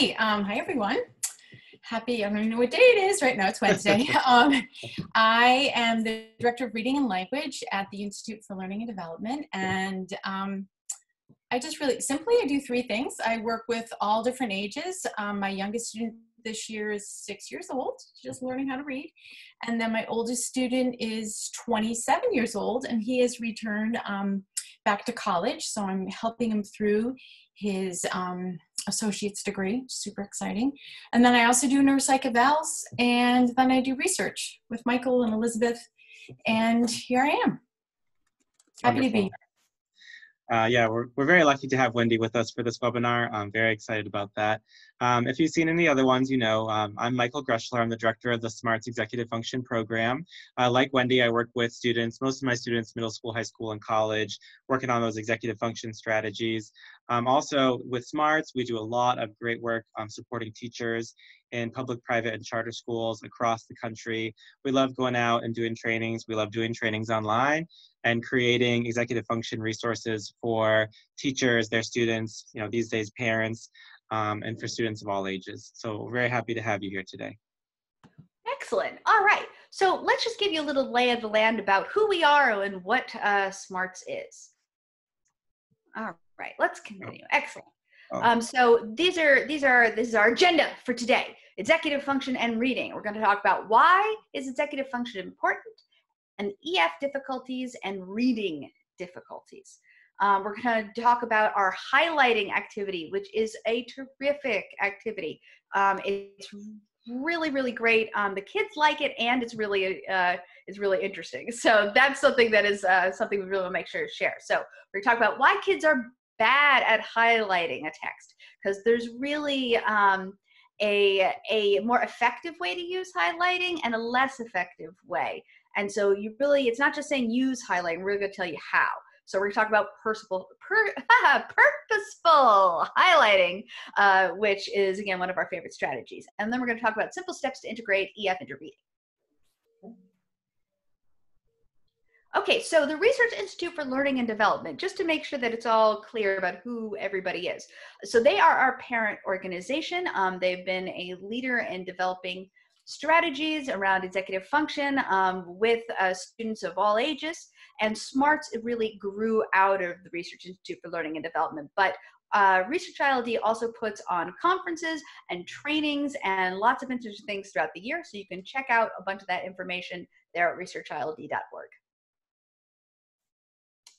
Hi, um, hi everyone. Happy, I don't even know what day it is right now, it's Wednesday. um, I am the Director of Reading and Language at the Institute for Learning and Development. And um, I just really, simply, I do three things. I work with all different ages. Um, my youngest student this year is six years old, just learning how to read. And then my oldest student is 27 years old, and he has returned um, back to college. So I'm helping him through his um, associate's degree, super exciting. And then I also do neuropsych evals, and then I do research with Michael and Elizabeth. And here I am. Happy Wonderful. to be here. Uh, yeah, we're, we're very lucky to have Wendy with us for this webinar. I'm very excited about that. Um, if you've seen any other ones, you know, um, I'm Michael Greschler. I'm the director of the SMARTS Executive Function Program. Uh, like Wendy, I work with students, most of my students, middle school, high school, and college, working on those executive function strategies. Um, also, with SMARTS, we do a lot of great work um, supporting teachers in public, private, and charter schools across the country. We love going out and doing trainings. We love doing trainings online and creating executive function resources for teachers, their students, you know, these days parents, um, and for students of all ages. So we're very happy to have you here today. Excellent. All right. So let's just give you a little lay of the land about who we are and what uh, SMARTS is. All right, let's continue. Excellent. Oh. Um, so these are these are this is our agenda for today: executive function and reading. We're going to talk about why is executive function important, and EF difficulties and reading difficulties. Um, we're going to talk about our highlighting activity, which is a terrific activity. Um, it's really, really great. Um, the kids like it, and it's really, uh, it's really interesting. So that's something that is uh, something we really want to make sure to share. So we're going to talk about why kids are bad at highlighting a text, because there's really um, a a more effective way to use highlighting and a less effective way. And so you really, it's not just saying use highlighting, we're going to tell you how. So we're going to talk about purposeful, per, purposeful highlighting, uh, which is, again, one of our favorite strategies. And then we're going to talk about simple steps to integrate EF into reading. Okay, so the Research Institute for Learning and Development, just to make sure that it's all clear about who everybody is. So they are our parent organization. Um, they've been a leader in developing strategies around executive function um, with uh, students of all ages. And SMARTS really grew out of the Research Institute for Learning and Development. But uh, Research ILD also puts on conferences and trainings and lots of interesting things throughout the year. So you can check out a bunch of that information there at researchild.org.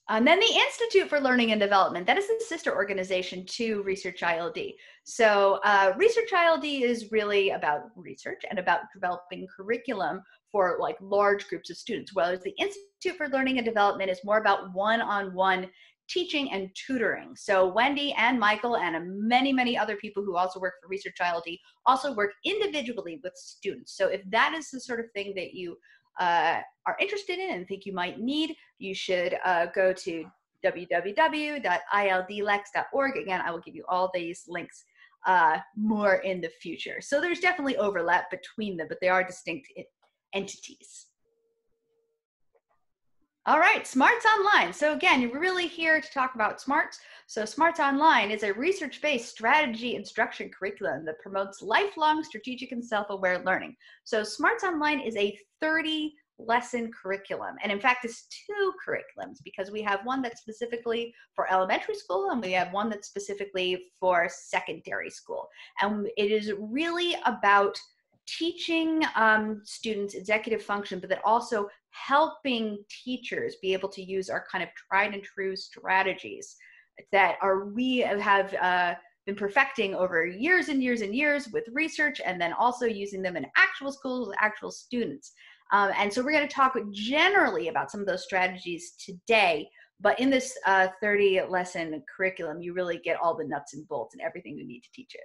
And then the Institute for Learning and Development, that is a sister organization to Research ILD. So uh, Research ILD is really about research and about developing curriculum for like large groups of students, whereas the Institute for Learning and Development is more about one-on-one teaching and tutoring. So Wendy and Michael and many, many other people who also work for Research ILD also work individually with students. So if that is the sort of thing that you uh, are interested in and think you might need, you should uh, go to www.ildlex.org. Again, I will give you all these links uh, more in the future. So there's definitely overlap between them, but they are distinct entities. All right, Smarts Online. So again, you're really here to talk about Smarts. So Smarts Online is a research-based strategy instruction curriculum that promotes lifelong strategic and self-aware learning. So Smarts Online is a 30 lesson curriculum. And in fact, it's two curriculums because we have one that's specifically for elementary school and we have one that's specifically for secondary school. And it is really about teaching um, students executive function, but that also helping teachers be able to use our kind of tried and true strategies that are we have uh, been perfecting over years and years and years with research and then also using them in actual schools with actual students. Um, and so we're going to talk generally about some of those strategies today, but in this uh, 30 lesson curriculum, you really get all the nuts and bolts and everything you need to teach it.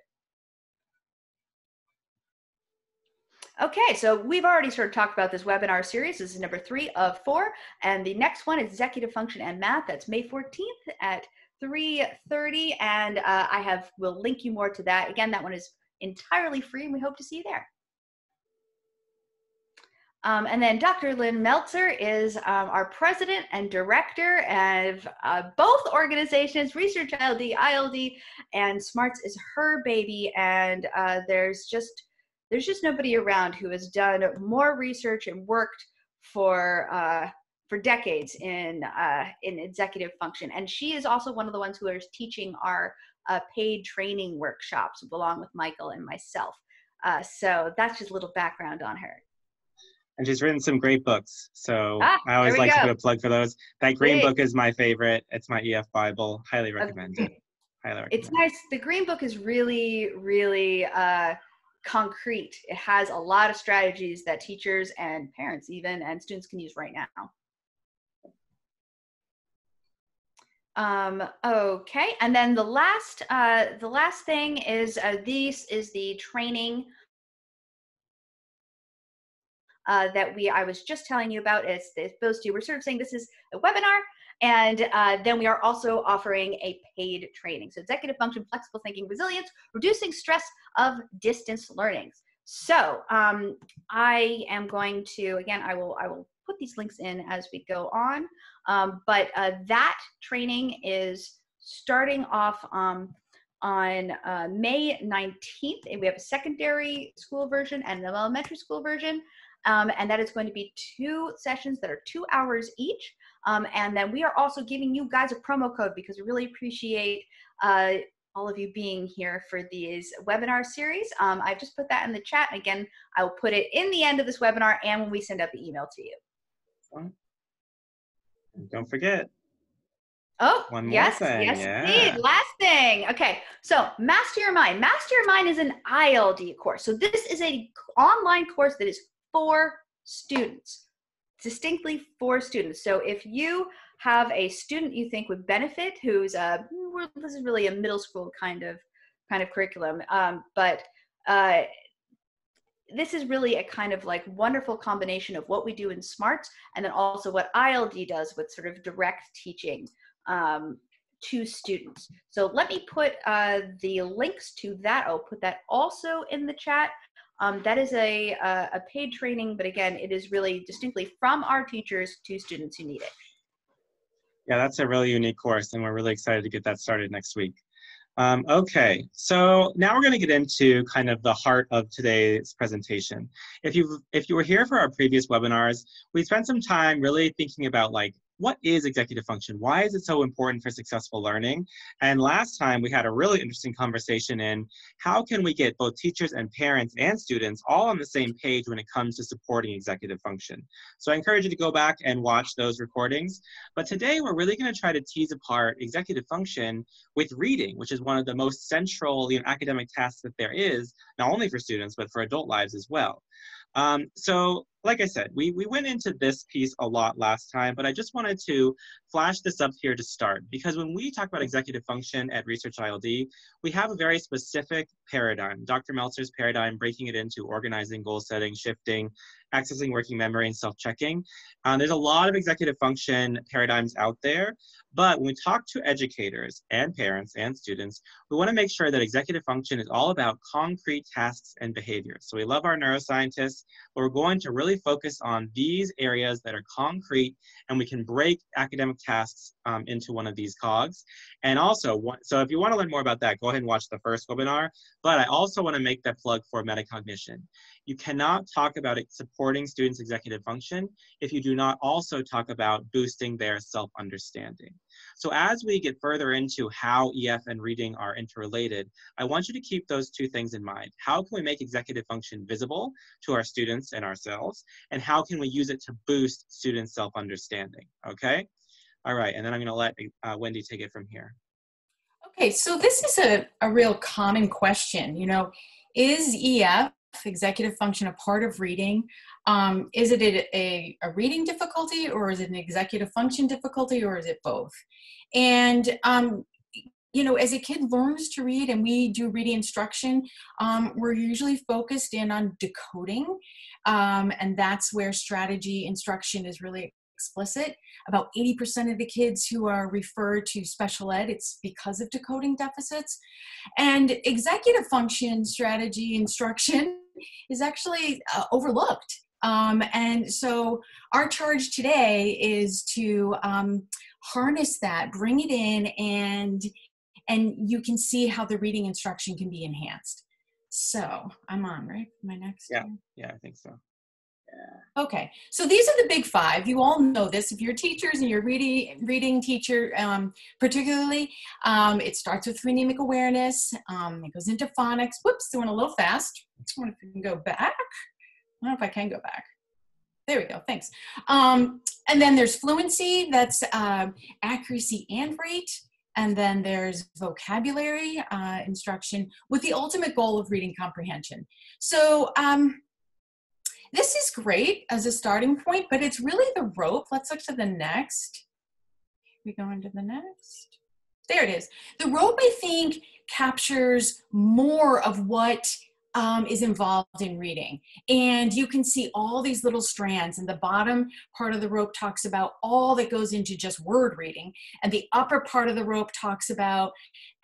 Okay, so we've already sort of talked about this webinar series. This is number three of four. And the next one is executive function and math. That's May 14th at 3.30. And uh, I have, will link you more to that. Again, that one is entirely free and we hope to see you there. Um, and then Dr. Lynn Meltzer is um, our president and director of uh, both organizations, Research ILD, ILD, and Smarts is her baby. And uh, there's just there's just nobody around who has done more research and worked for uh, for decades in uh, in executive function. And she is also one of the ones who is teaching our uh, paid training workshops along with Michael and myself. Uh, so that's just a little background on her and she's written some great books. So ah, I always like go. to put a plug for those. That green book is my favorite. It's my EF Bible. Highly recommend okay. it. Highly recommend. It's nice. The green book is really, really uh, concrete. It has a lot of strategies that teachers and parents, even and students, can use right now. Um, okay, and then the last, uh, the last thing is uh, this is the training uh, that we I was just telling you about is those two. We're sort of saying this is a webinar, and uh, then we are also offering a paid training. So executive function, flexible thinking, resilience, reducing stress of distance learnings. So um, I am going to again I will I will put these links in as we go on. Um, but uh, that training is starting off um, on uh, May 19th, and we have a secondary school version and an elementary school version. Um, and that is going to be two sessions that are two hours each. Um, and then we are also giving you guys a promo code because we really appreciate uh, all of you being here for these webinar series. Um, I've just put that in the chat. Again, I will put it in the end of this webinar and when we send out the email to you. Don't forget. Oh, One yes, thing. yes, yeah. indeed. Last thing. Okay, so Master Your Mind. Master Your Mind is an ILD course. So this is a online course that is for students, distinctly for students. So if you have a student you think would benefit, who's a this is really a middle school kind of kind of curriculum, um, but uh, this is really a kind of like wonderful combination of what we do in SMARTS and then also what ILD does with sort of direct teaching um, to students. So let me put uh, the links to that. I'll put that also in the chat. Um, that is a, a, a paid training, but again, it is really distinctly from our teachers to students who need it. Yeah, that's a really unique course, and we're really excited to get that started next week. Um, okay, so now we're going to get into kind of the heart of today's presentation. If you if you were here for our previous webinars, we spent some time really thinking about like what is executive function? Why is it so important for successful learning? And last time we had a really interesting conversation in how can we get both teachers and parents and students all on the same page when it comes to supporting executive function. So I encourage you to go back and watch those recordings. But today we're really going to try to tease apart executive function with reading, which is one of the most central you know, academic tasks that there is, not only for students, but for adult lives as well. Um, so like I said, we, we went into this piece a lot last time, but I just wanted to flash this up here to start because when we talk about executive function at Research ILD, we have a very specific paradigm, Dr. Meltzer's paradigm, breaking it into organizing, goal setting, shifting, accessing working memory, and self-checking. Um, there's a lot of executive function paradigms out there, but when we talk to educators and parents and students, we want to make sure that executive function is all about concrete tasks and behaviors. So we love our neuroscientists, but we're going to really focus on these areas that are concrete and we can break academic tasks um, into one of these cogs. And also, so if you want to learn more about that, go ahead and watch the first webinar. But I also want to make that plug for metacognition. You cannot talk about supporting students' executive function if you do not also talk about boosting their self-understanding. So as we get further into how EF and reading are interrelated, I want you to keep those two things in mind. How can we make executive function visible to our students and ourselves? And how can we use it to boost students' self-understanding, okay? All right, and then I'm gonna let uh, Wendy take it from here. Okay, so this is a, a real common question. You know, is EF executive function a part of reading? Um, is it a, a, a, reading difficulty or is it an executive function difficulty or is it both? And um, you know, as a kid learns to read and we do reading instruction, um, we're usually focused in on decoding. Um, and that's where strategy instruction is really explicit. About 80% of the kids who are referred to special ed, it's because of decoding deficits. And executive function strategy instruction is actually uh, overlooked Um, and so our charge today is to um, harness that, bring it in, and and you can see how the reading instruction can be enhanced. So I'm on, right? My next. Yeah, yeah, I think so. Okay, so these are the big five. You all know this. If you're teachers and you're reading reading teacher, um, particularly, um, it starts with phonemic awareness. Um, it goes into phonics. Whoops, doing a little fast. I wonder if we can go back. I don't know if I can go back. There we go. Thanks. Um, and then there's fluency. That's uh, accuracy and rate. And then there's vocabulary uh, instruction with the ultimate goal of reading comprehension. So um, this is great as a starting point, but it's really the rope. Let's look to the next. We go into the next. There it is. The rope, I think, captures more of what um, is involved in reading. And you can see all these little strands. And the bottom part of the rope talks about all that goes into just word reading. And the upper part of the rope talks about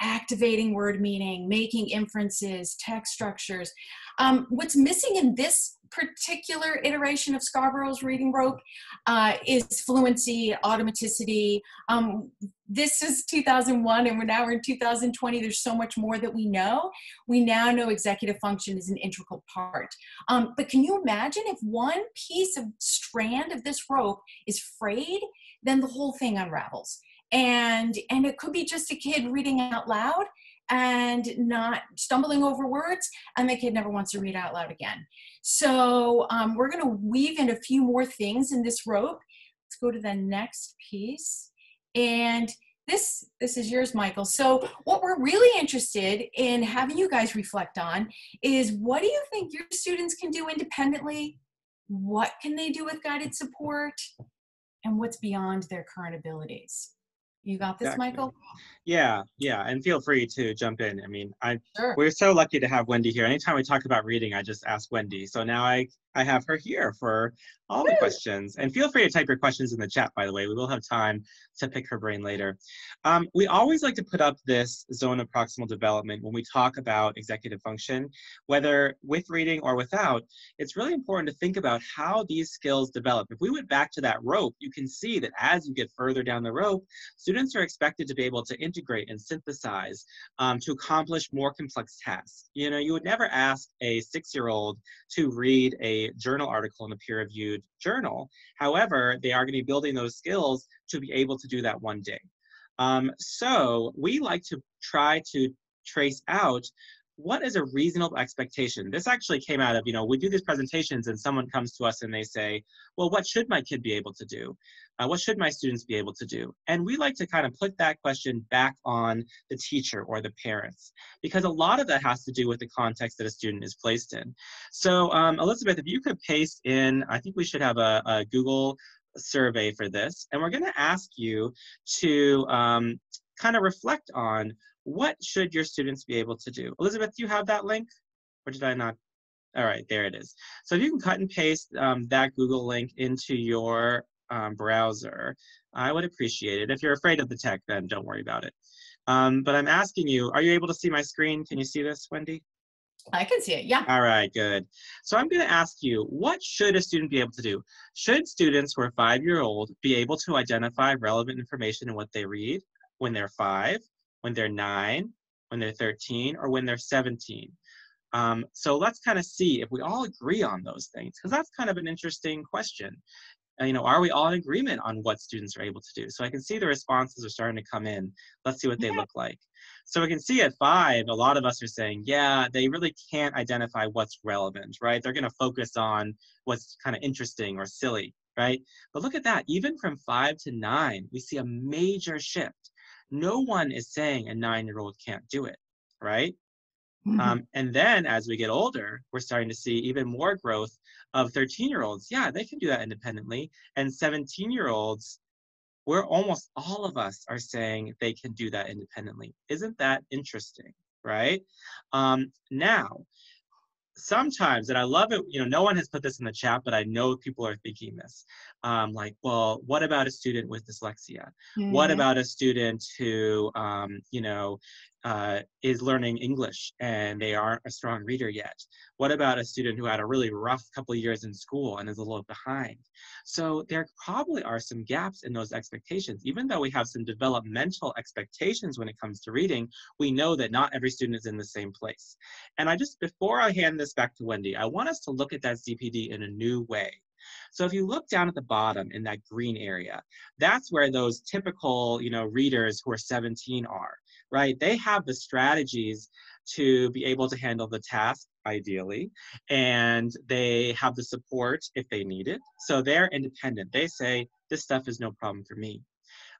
activating word meaning, making inferences, text structures. Um, what's missing in this particular iteration of Scarborough's reading rope uh, is fluency, automaticity. Um, this is 2001 and we're now in 2020. There's so much more that we know. We now know executive function is an integral part. Um, but can you imagine if one piece of strand of this rope is frayed, then the whole thing unravels. And, and it could be just a kid reading out loud and not stumbling over words, and the kid never wants to read out loud again. So um, we're going to weave in a few more things in this rope. Let's go to the next piece. And this this is yours michael so what we're really interested in having you guys reflect on is what do you think your students can do independently what can they do with guided support and what's beyond their current abilities you got this, exactly. Michael? Yeah, yeah, and feel free to jump in. I mean, I sure. we're so lucky to have Wendy here. Anytime we talk about reading, I just ask Wendy. So now I I have her here for all the questions. And feel free to type your questions in the chat, by the way. We will have time to pick her brain later. Um, we always like to put up this zone of proximal development when we talk about executive function, whether with reading or without. It's really important to think about how these skills develop. If we went back to that rope, you can see that as you get further down the rope, students are expected to be able to integrate and synthesize um, to accomplish more complex tasks. You know, you would never ask a six-year-old to read a journal article in a peer reviewed journal. However, they are going to be building those skills to be able to do that one day. Um, so we like to try to trace out what is a reasonable expectation? This actually came out of, you know, we do these presentations and someone comes to us and they say, well, what should my kid be able to do? Uh, what should my students be able to do? And we like to kind of put that question back on the teacher or the parents because a lot of that has to do with the context that a student is placed in. So um, Elizabeth, if you could paste in, I think we should have a, a Google survey for this. And we're gonna ask you to um, kind of reflect on what should your students be able to do? Elizabeth, do you have that link? Or did I not? All right, there it is. So if you can cut and paste um, that Google link into your um, browser, I would appreciate it. If you're afraid of the tech, then don't worry about it. Um, but I'm asking you, are you able to see my screen? Can you see this, Wendy? I can see it, yeah. All right, good. So I'm going to ask you, what should a student be able to do? Should students who are five-year-old be able to identify relevant information in what they read when they're five? when they're nine, when they're 13, or when they're 17. Um, so let's kind of see if we all agree on those things, because that's kind of an interesting question. Uh, you know, are we all in agreement on what students are able to do? So I can see the responses are starting to come in. Let's see what they yeah. look like. So we can see at five, a lot of us are saying, yeah, they really can't identify what's relevant, right? They're going to focus on what's kind of interesting or silly, right? But look at that. Even from five to nine, we see a major shift no one is saying a nine year old can't do it, right? Mm-hmm. Um, and then as we get older, we're starting to see even more growth of 13 year olds. Yeah, they can do that independently. And 17 year olds, where almost all of us are saying they can do that independently. Isn't that interesting, right? Um, now, sometimes, and I love it, you know, no one has put this in the chat, but I know people are thinking this. Um, like, well, what about a student with dyslexia? Mm-hmm. What about a student who, um, you know, uh, is learning English and they aren't a strong reader yet? What about a student who had a really rough couple years in school and is a little behind? So there probably are some gaps in those expectations. Even though we have some developmental expectations when it comes to reading, we know that not every student is in the same place. And I just, before I hand this back to Wendy, I want us to look at that ZPD in a new way. So if you look down at the bottom in that green area, that's where those typical, you know, readers who are 17 are, right? They have the strategies to be able to handle the task ideally, and they have the support if they need it. So they're independent. They say, this stuff is no problem for me.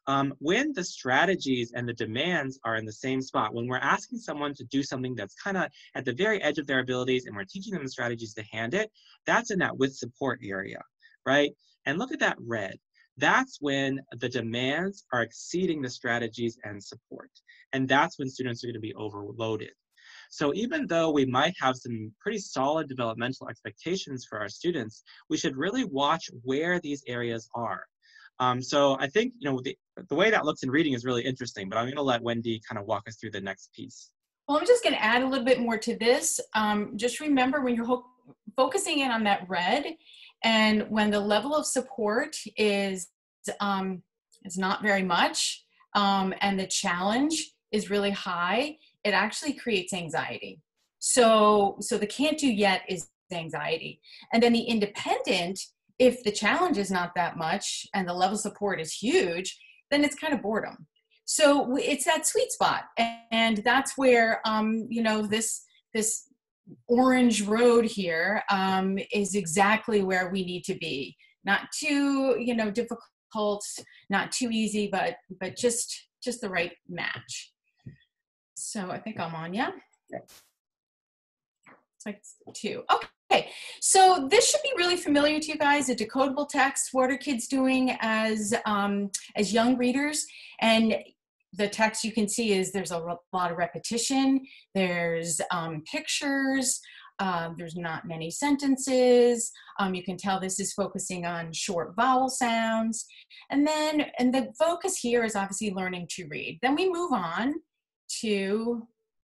Um, when the strategies and the demands are in the same spot, when we're asking someone to do something that's kind of at the very edge of their abilities and we're teaching them the strategies to hand it, that's in that with support area, right? And look at that red. That's when the demands are exceeding the strategies and support. And that's when students are going to be overloaded. So even though we might have some pretty solid developmental expectations for our students, we should really watch where these areas are. Um, so I think, you know, the, the way that looks in reading is really interesting, but I'm going to let Wendy kind of walk us through the next piece. Well, I'm just going to add a little bit more to this. Um, just remember when you're focusing in on that red and when the level of support is, um, is not very much um, and the challenge is really high, it actually creates anxiety. So, so the can't do yet is anxiety. And then the independent, if the challenge is not that much and the level of support is huge, then it's kind of boredom. So it's that sweet spot. And that's where, um, you know, this, this orange road here um, is exactly where we need to be. Not too, you know, difficult, not too easy, but, but just, just the right match. So I think I'm on, yeah? It's like two. Okay, so this should be really familiar to you guys, a decodable text. What are kids doing as, um, as young readers? And the text you can see is there's a lot of repetition, there's um, pictures, um, there's not many sentences. Um, you can tell this is focusing on short vowel sounds. And then, and the focus here is obviously learning to read. Then we move on to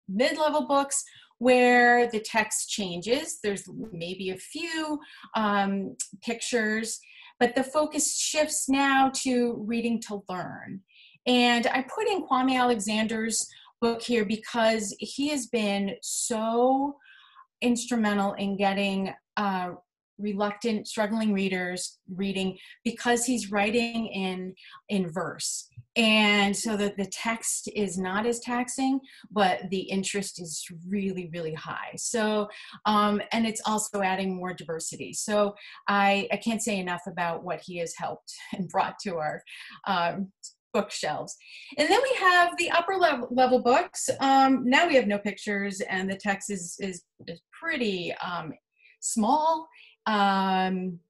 mid-level books where the text changes. There's maybe a few um, pictures, but the focus shifts now to reading to learn. And I put in Kwame Alexander's book here because he has been so instrumental in getting uh, reluctant, struggling readers reading because he's writing in in verse. And so that the text is not as taxing, but the interest is really, really high. So, um, and it's also adding more diversity. So I, I can't say enough about what he has helped and brought to our um, bookshelves. And then we have the upper level, level books. Um, now we have no pictures and the text is, is, is pretty um, small um,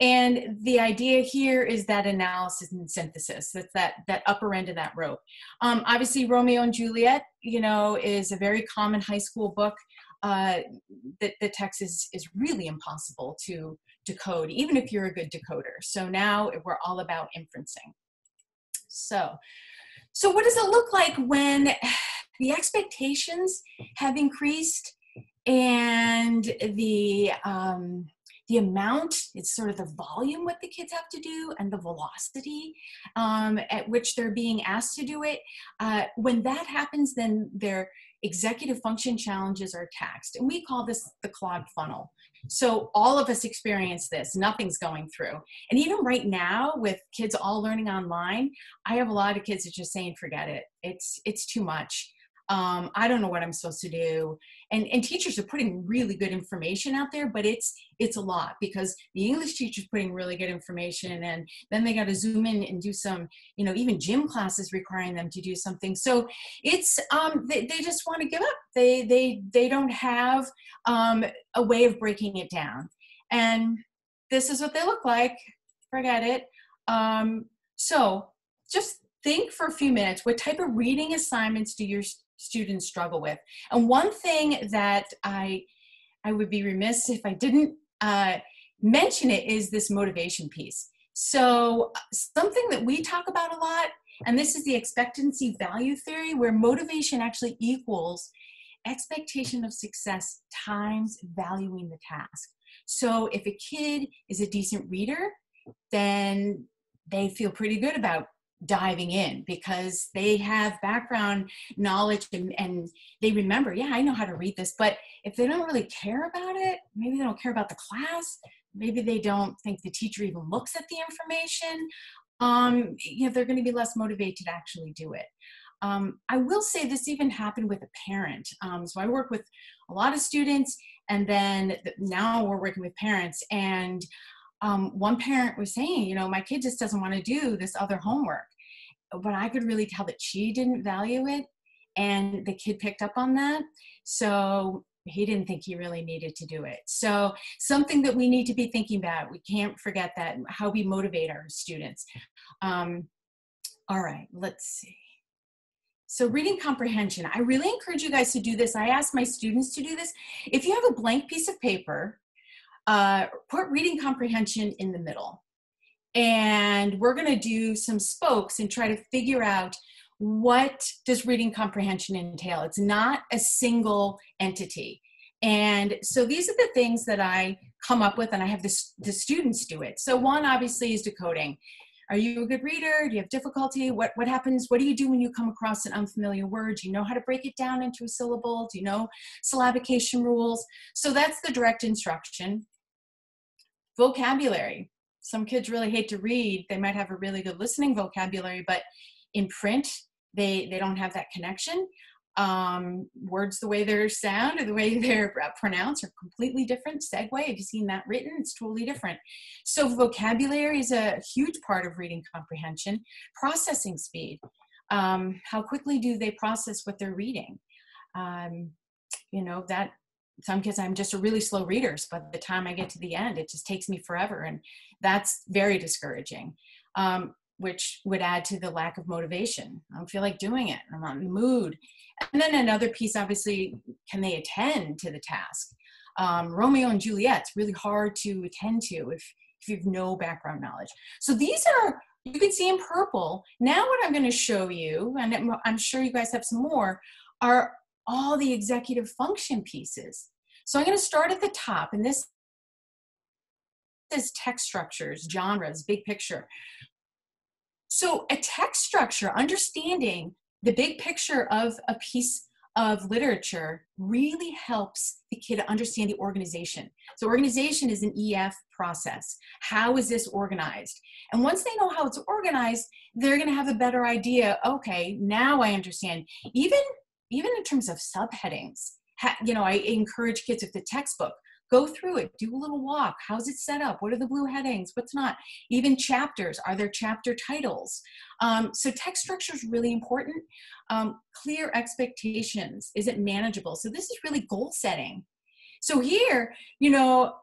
and the idea here is that analysis and synthesis. That's that that upper end of that rope. Um, obviously, Romeo and Juliet, you know, is a very common high school book. Uh, the, the text is is really impossible to decode, even if you're a good decoder. So now we're all about inferencing. So, so what does it look like when the expectations have increased and the um, the amount, it's sort of the volume what the kids have to do and the velocity um, at which they're being asked to do it. Uh, when that happens, then their executive function challenges are taxed. And we call this the clogged funnel. So all of us experience this, nothing's going through. And even right now with kids all learning online, I have a lot of kids that just saying, forget it. It's, it's too much um, I don't know what I'm supposed to do. And, and teachers are putting really good information out there, but it's it's a lot because the English teacher's putting really good information and then they got to zoom in and do some, you know, even gym classes requiring them to do something. So it's um, they, they just want to give up. They they they don't have um, a way of breaking it down. And this is what they look like. Forget it. Um, so just think for a few minutes what type of reading assignments do your students struggle with. And one thing that I I would be remiss if I didn't uh, mention it is this motivation piece. So, something that we talk about a lot, and this is the expectancy value theory, where motivation actually equals expectation of success times valuing the task. So, if a kid is a decent reader, then they feel pretty good about diving in because they have background knowledge and, and, they remember, yeah, I know how to read this. But if they don't really care about it, maybe they don't care about the class, maybe they don't think the teacher even looks at the information, um, you know, they're going to be less motivated to actually do it. Um, I will say this even happened with a parent. Um, so I work with a lot of students, and then now we're working with parents. And um, one parent was saying, you know, my kid just doesn't want to do this other homework. But I could really tell that she didn't value it, and the kid picked up on that. So he didn't think he really needed to do it. So, something that we need to be thinking about, we can't forget that, how we motivate our students. Um, all right, let's see. So, reading comprehension, I really encourage you guys to do this. I ask my students to do this. If you have a blank piece of paper, uh, put reading comprehension in the middle. And we're going to do some spokes and try to figure out what does reading comprehension entail? It's not a single entity. And so these are the things that I come up with, and I have the, the students do it. So, one obviously is decoding. Are you a good reader? Do you have difficulty? What, what happens? What do you do when you come across an unfamiliar word? Do you know how to break it down into a syllable? Do you know syllabication rules? So, that's the direct instruction. Vocabulary. Some kids really hate to read. They might have a really good listening vocabulary, but in print they they don't have that connection. Um, words the way they're sound or the way they're pronounced are completely different. Segue have you seen that written? It's totally different. So vocabulary is a huge part of reading comprehension. Processing speed. Um, how quickly do they process what they're reading? Um, you know that some kids i'm just a really slow reader by the time i get to the end it just takes me forever and that's very discouraging um, which would add to the lack of motivation. I don't feel like doing it. I'm not in the mood. And then another piece, obviously, can they attend to the task? Um, Romeo and Juliet's really hard to attend to if, if you have no background knowledge. So these are, you can see in purple. Now what I'm going to show you, and I'm sure you guys have some more, are all the executive function pieces. So I'm going to start at the top, and this is text structures, genres, big picture. So, a text structure, understanding the big picture of a piece of literature really helps the kid understand the organization. So, organization is an EF process. How is this organized? And once they know how it's organized, they're going to have a better idea. Okay, now I understand. Even even in terms of subheadings, you know, I encourage kids with the textbook go through it do a little walk how's it set up what are the blue headings what's not even chapters are there chapter titles? Um, so text structure is really important. Um, clear expectations is it manageable? So this is really goal setting. So here you know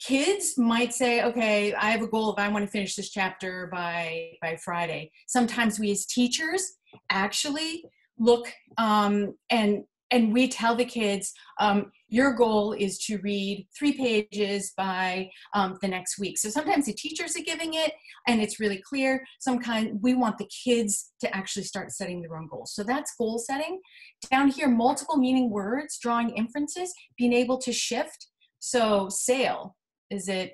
kids might say okay i have a goal if i want to finish this chapter by by friday. Sometimes we as teachers actually look um, and and we tell the kids um, your goal is to read three pages by um, the next week. So sometimes the teachers are giving it and it's really clear. Some kind we want the kids to actually start setting their own goals. So that's goal setting. Down here multiple meaning words drawing inferences being able to shift. So sail. Is it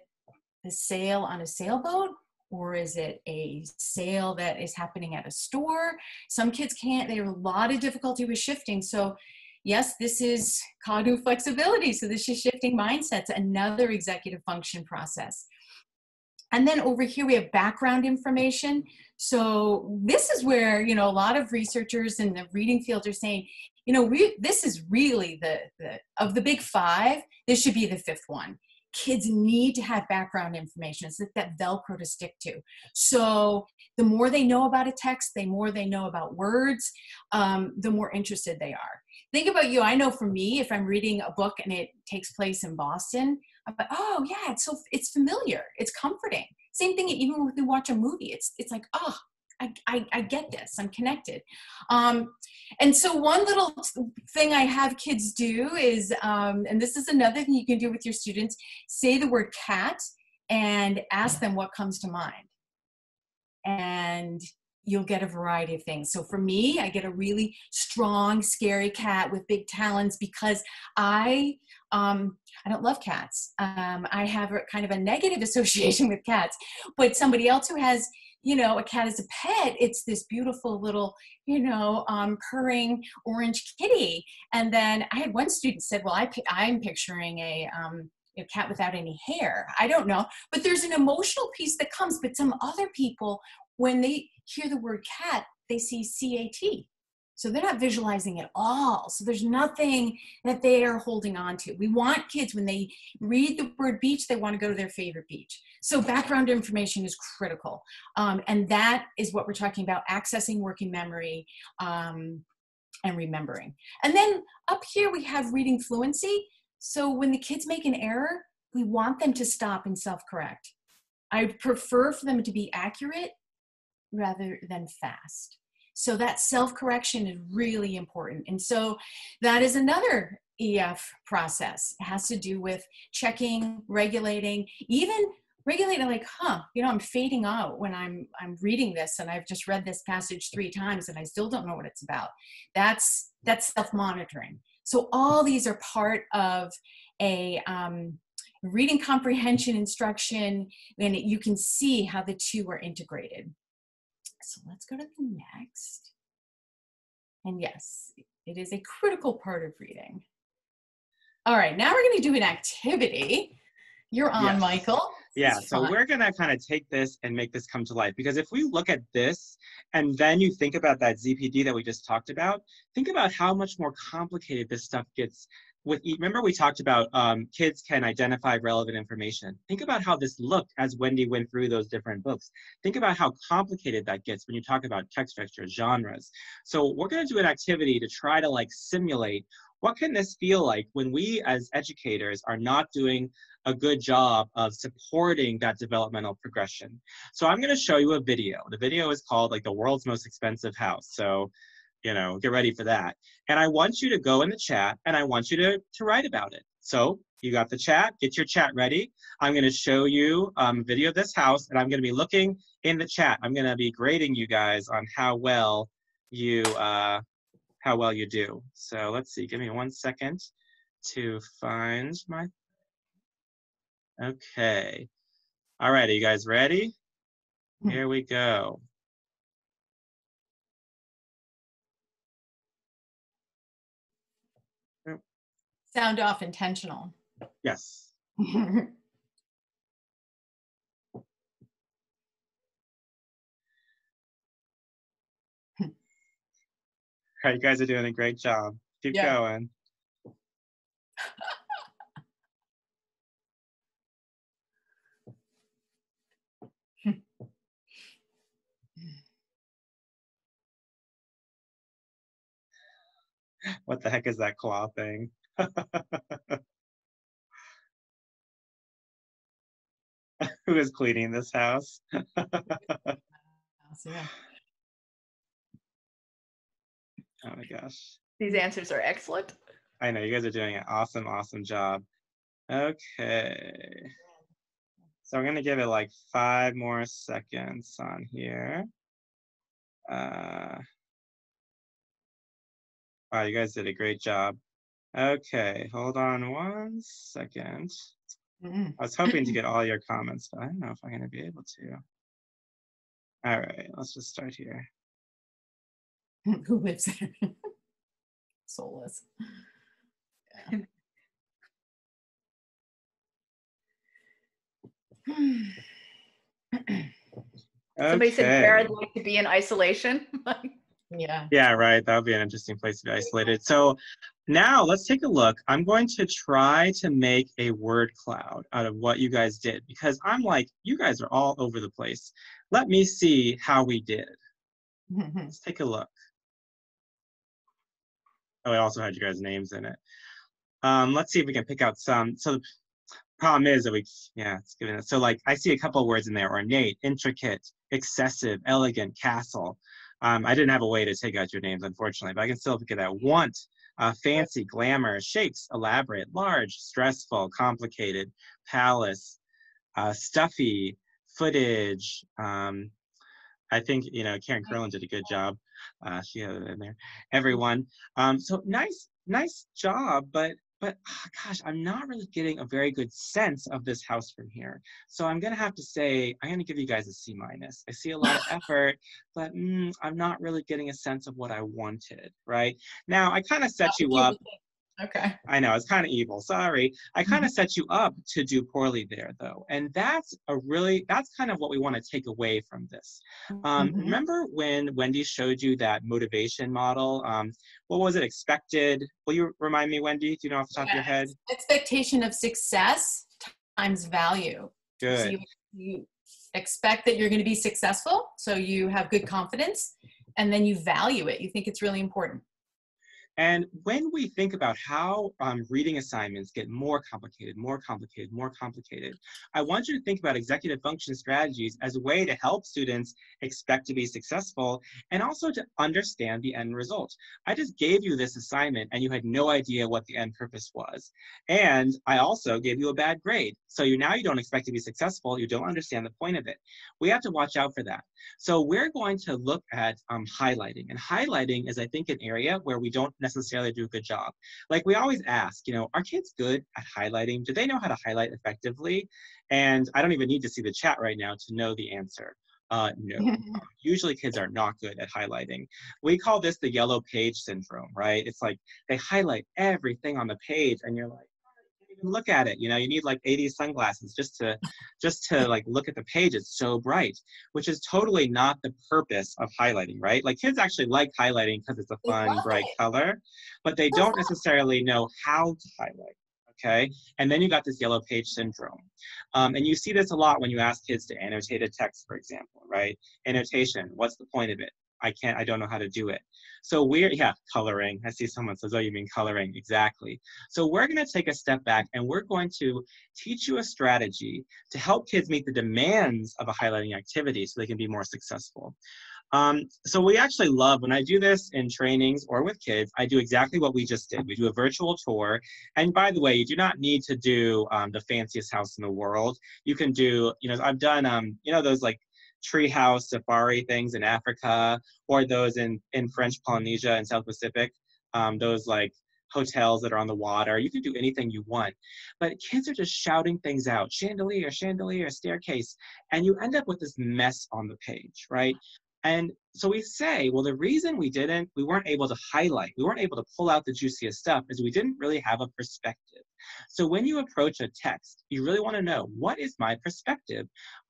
the sail on a sailboat or is it a sale that is happening at a store some kids can't they have a lot of difficulty with shifting so yes, this is cognitive flexibility. So this is shifting mindsets, another executive function process. And then over here we have background information. So this is where, you know, a lot of researchers in the reading field are saying, you know, we, this is really the, the, of the big five, this should be the fifth one. Kids need to have background information. It's that Velcro to stick to. So the more they know about a text, the more they know about words, um, the more interested they are think about you. I know for me, if I'm reading a book and it takes place in Boston, I'm like, oh yeah, it's so it's familiar, it's comforting. Same thing even when we watch a movie. It's it's like, oh, I, I, get this. I'm connected. Um, and so one little thing I have kids do is, um, and this is another thing you can do with your students, say the word cat and ask them what comes to mind. And you'll get a variety of things. So for me, I get a really strong, scary cat with big talons because I um, I don't love cats. Um, I have a, kind of a negative association with cats. But somebody else who has you know a cat as a pet, it's this beautiful little you know um, purring orange kitty. And then I had one student said, "Well, I I'm picturing a um, a cat without any hair. I don't know, but there's an emotional piece that comes. But some other people, when they hear the word cat, they see CAT. So they're not visualizing at all. So there's nothing that they are holding on to. We want kids, when they read the word beach, they want to go to their favorite beach. So background information is critical. Um, and that is what we're talking about accessing working memory um, and remembering. And then up here, we have reading fluency. So when the kids make an error, we want them to stop and self correct. I prefer for them to be accurate rather than fast. So that self correction is really important. And so that is another EF process. It has to do with checking, regulating, even regulating like, huh, you know, I'm fading out when I'm I'm reading this and I've just read this passage three times and I still don't know what it's about. That's that's self-monitoring. So all these are part of a um, reading comprehension instruction, and you can see how the two are integrated. So let's go to the next. And yes, it is a critical part of reading. All right, now we're going to do an activity. You're on, yes. Michael. yeah, so we're going to kind of take this and make this come to life because if we look at this and then you think about that ZPD that we just talked about, think about how much more complicated this stuff gets with remember we talked about um, kids can identify relevant information. Think about how this looked as wendy went through those different books. Think about how complicated that gets when you talk about text structures genres. So we're going to do an activity to try to like simulate what can this feel like when we as educators are not doing a good job of supporting that developmental progression. So i'm going to show you a video. The video is called like the world's most expensive house. So you know, get ready for that. And I want you to go in the chat and I want you to, to write about it. So you got the chat, get your chat ready. I'm gonna show you um, video of this house and I'm gonna be looking in the chat. I'm gonna be grading you guys on how well you, uh, how well you do. So let's see, give me one second to find my, okay. All right, are you guys ready? Hmm. Here we go. Sound off intentional. Yes. All right, you guys are doing a great job. Keep yeah. going. what the heck is that claw thing? Who is cleaning this house? yeah. Oh my gosh. These answers are excellent. I know you guys are doing an awesome, awesome job. Okay. So I'm gonna give it like five more seconds on here. Uh, wow, you guys did a great job. Okay, hold on one second. Mm-hmm. I was hoping to get all your comments, but I don't know if I'm going to be able to. All right, let's just start here. Who lives there? Soulless. Yeah. Somebody said Jared like to be in isolation. Yeah. Yeah, right. That would be an interesting place to be isolated. So now let's take a look. I'm going to try to make a word cloud out of what you guys did because I'm like, you guys are all over the place. Let me see how we did. let's take a look. Oh, I also had you guys' names in it. Um, let's see if we can pick out some. So the problem is that we, yeah, it's giving us. So like, I see a couple words in there: ornate, intricate, excessive, elegant, castle. Um, I didn't have a way to take out your names, unfortunately, but I can still look at that. Want, uh, fancy, glamour, shapes, elaborate, large, stressful, complicated, palace, uh, stuffy, footage. Um, I think, you know, Karen Curlin did a good job. Uh, she had it in there. Everyone. Um, so nice, nice job, but but oh, gosh, I'm not really getting a very good sense of this house from here. So I'm gonna have to say, I'm gonna give you guys a C minus. I see a lot of effort, but mm, I'm not really getting a sense of what I wanted, right? Now, I kind of set you up. Okay. I know it's kind of evil. Sorry. I kind of mm-hmm. set you up to do poorly there, though, and that's a really that's kind of what we want to take away from this. Um, mm-hmm. Remember when Wendy showed you that motivation model? Um, what was it? Expected. Will you remind me, Wendy? Do you know off the top of your head? Expectation of success times value. Good. So you, you expect that you're going to be successful, so you have good confidence, and then you value it. You think it's really important. And when we think about how um, reading assignments get more complicated, more complicated, more complicated, I want you to think about executive function strategies as a way to help students expect to be successful and also to understand the end result. I just gave you this assignment and you had no idea what the end purpose was. And I also gave you a bad grade. So you now you don't expect to be successful, you don't understand the point of it. We have to watch out for that. So we're going to look at um, highlighting. And highlighting is, I think, an area where we don't necessarily do a good job. Like we always ask, you know, are kids good at highlighting? Do they know how to highlight effectively? And I don't even need to see the chat right now to know the answer. Uh, no, usually kids are not good at highlighting. We call this the yellow page syndrome, right? It's like they highlight everything on the page and you're like, look at it. You know, you need like 80 sunglasses just to just to like look at the page. It's so bright, which is totally not the purpose of highlighting, right? Like kids actually like highlighting because it's a fun, bright it. color, but they don't necessarily know how to highlight. Okay, and then you got this yellow page syndrome. Um, and you see this a lot when you ask kids to annotate a text, for example, right? Annotation, what's the point of it? I can't, I don't know how to do it. So we're, yeah, coloring. I see someone says, oh, you mean coloring. Exactly. So we're going to take a step back and we're going to teach you a strategy to help kids meet the demands of a highlighting activity so they can be more successful. Um, so we actually love, when I do this in trainings or with kids, I do exactly what we just did. We do a virtual tour. And by the way, you do not need to do um, the fanciest house in the world. You can do, you know, I've done, um, you know, those like treehouse safari things in Africa or those in, in French Polynesia and South Pacific, um, those like hotels that are on the water. You can do anything you want. But kids are just shouting things out chandelier, chandelier, staircase. And you end up with this mess on the page, right? And so we say, well, the reason we didn't, we weren't able to highlight, we weren't able to pull out the juiciest stuff is we didn't really have a perspective. So when you approach a text, you really want to know, what is my perspective?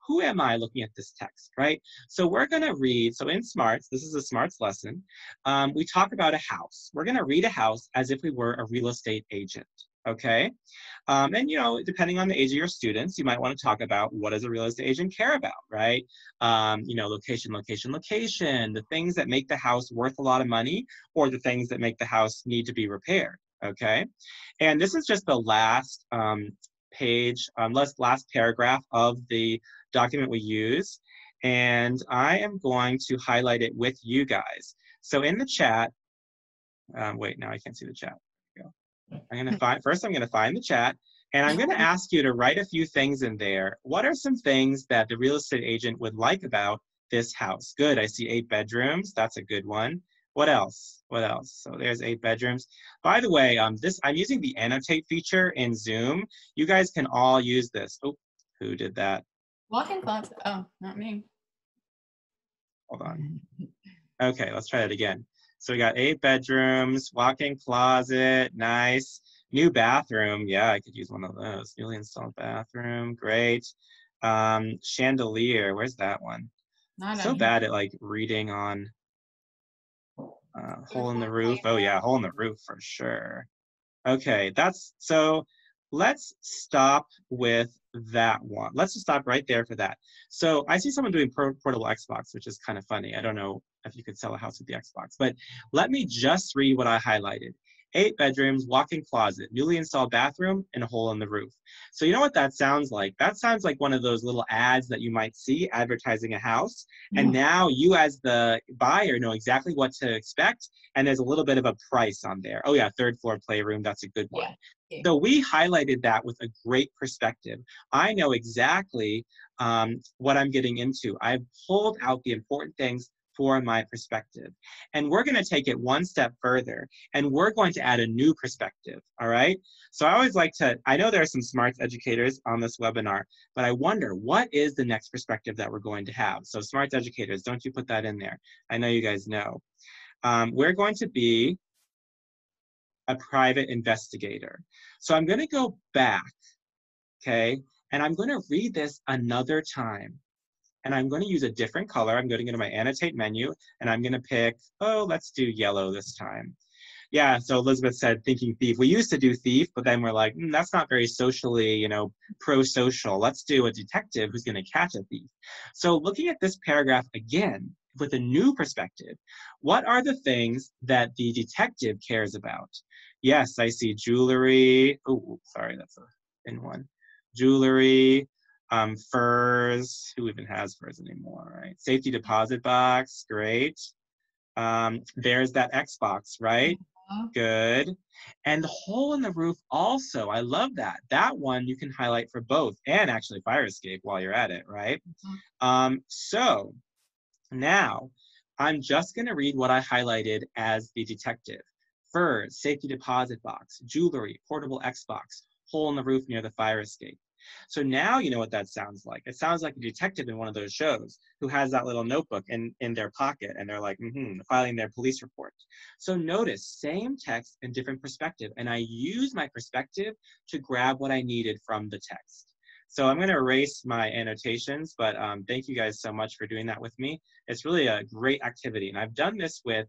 Who am I looking at this text, right? So we're going to read, so in SMARTS, this is a SMARTS lesson, um, we talk about a house. We're going to read a house as if we were a real estate agent okay? Um, and you know, depending on the age of your students, you might want to talk about what does a real estate agent care about, right? Um, you know, location, location, location, the things that make the house worth a lot of money or the things that make the house need to be repaired, okay? And this is just the last um, page, um, last, last paragraph of the document we use. And I am going to highlight it with you guys. So in the chat, um, wait, now I can't see the chat. I'm going to find, first I'm going to find the chat and I'm going to ask you to write a few things in there. What are some things that the real estate agent would like about this house? Good, I see eight bedrooms. That's a good one. What else? What else? So there's eight bedrooms. By the way, um, this I'm using the annotate feature in Zoom. You guys can all use this. Oh, who did that? Walk-in closet. Oh, not me. Hold on. Okay, let's try it again. So we got eight bedrooms, walk-in closet, nice. New bathroom, yeah, I could use one of those. Newly installed bathroom, great. Um, chandelier, where's that one? Not so bad at like reading on uh, hole in the roof. Oh yeah, hole in the roof for sure. Okay, that's so let's stop with that one. Let's just stop right there for that. So I see someone doing portable Xbox, which is kind of funny. I don't know if you could sell a house with the Xbox. But let me just read what I highlighted. eight bedrooms, walk-in closet, newly installed bathroom, and a hole in the roof. So you know what that sounds like? That sounds like one of those little ads that you might see advertising a house. And mm. now you as the buyer know exactly what to expect. And there's a little bit of a price on there. Oh yeah, third floor playroom, that's a good one. Yeah. So we highlighted that with a great perspective. I know exactly um, what I'm getting into. I've pulled out the important things for my perspective. And we're going to take it one step further and we're going to add a new perspective. All right. So I always like to, I know there are some smarts educators on this webinar, but I wonder what is the next perspective that we're going to have? So smarts educators, don't you put that in there. I know you guys know. Um, we're going to be a private investigator. So I'm going to go back, okay, and I'm going to read this another time and I'm going to use a different color. I'm going to go to my annotate menu and I'm going to pick, oh, let's do yellow this time. Yeah, so Elizabeth said thinking thief. We used to do thief, but then we're like, mm, that's not very socially, you know, pro-social. Let's do a detective who's going to catch a thief. So looking at this paragraph again with a new perspective, what are the things that the detective cares about? Yes, I see jewelry. Oh, sorry, that's a in one. Jewelry, um, furs, who even has furs anymore, right? Safety deposit box, great. Um, there's that Xbox, right? Uh-huh. Good. And the hole in the roof also, I love that. That one you can highlight for both and actually fire escape while you're at it, right? Uh-huh. Um, so now I'm just gonna read what I highlighted as the detective. Furs, safety deposit box, jewelry, portable Xbox, hole in the roof near the fire escape. So now you know what that sounds like. It sounds like a detective in one of those shows who has that little notebook in, in their pocket and they're like, mm-hmm, filing their police report. So notice, same text and different perspective. And I use my perspective to grab what I needed from the text. So I'm going to erase my annotations, but um, thank you guys so much for doing that with me. It's really a great activity. And I've done this with